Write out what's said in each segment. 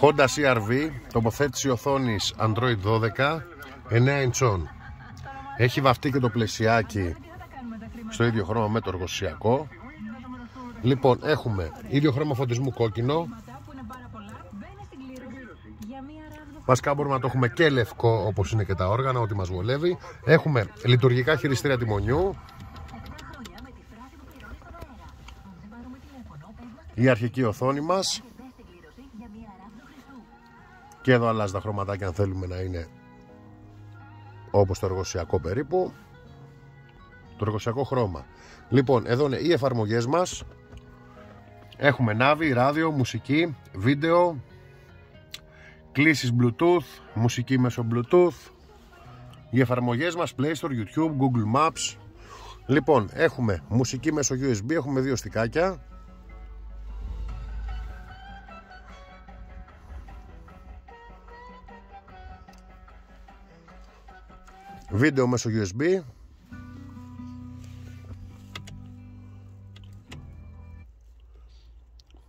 Honda CRV, τοποθέτηση οθόνης Android 12, 9 inch Έχει βαφτεί και το πλαισιάκι στο ίδιο χρώμα με το εργοσιακό. Λοιπόν, έχουμε ίδιο χρώμα φωτισμού κόκκινο. Βασικά μπορούμε να το έχουμε και λευκό όπως είναι και τα όργανα, ό,τι μας βολεύει. Έχουμε λειτουργικά χειριστήρια τιμονιού. Η αρχική οθόνη μας. Και εδώ αλλάζει τα χρωματάκια αν θέλουμε να είναι όπως το εργοσιακό περίπου. Το εργοσιακό χρώμα. Λοιπόν, εδώ είναι οι εφαρμογές μας. Έχουμε νάβι, ράδιο, μουσική, βίντεο, κλήσεις bluetooth, μουσική μέσω bluetooth, οι εφαρμογές μας Play Store, YouTube, Google Maps. Λοιπόν, έχουμε μουσική μέσω USB, έχουμε δύο στικάκια. Βίντεο μέσω USB.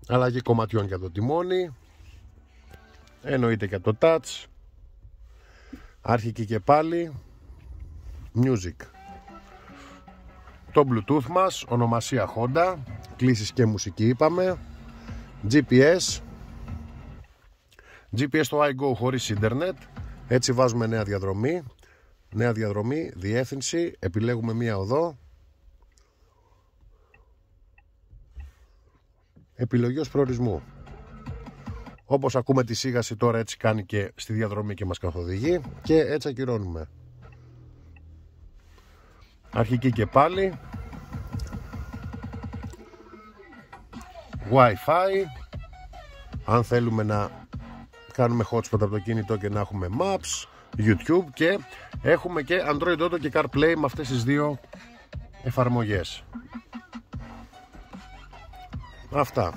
Αλλαγή κομματιών για το τιμόνι. Εννοείται και το touch. Αρχική και πάλι. Music. Το bluetooth μας, ονομασία Honda. Κλήσεις και μουσική είπαμε. GPS. GPS το iGo χωρίς ίντερνετ. Έτσι βάζουμε νέα διαδρομή. Νέα διαδρομή, διεύθυνση. Επιλέγουμε μία οδό. Επιλογή ως προορισμού. Όπως ακούμε τη σίγαση τώρα έτσι κάνει και στη διαδρομή και μας καθοδηγεί και έτσι ακυρώνουμε. Αρχική και πάλι. Wi-Fi. Αν θέλουμε να κάνουμε hotspot από το κινητό και να έχουμε maps, YouTube και έχουμε και Android Auto και CarPlay με αυτές τις δύο εφαρμογές. Αυτά.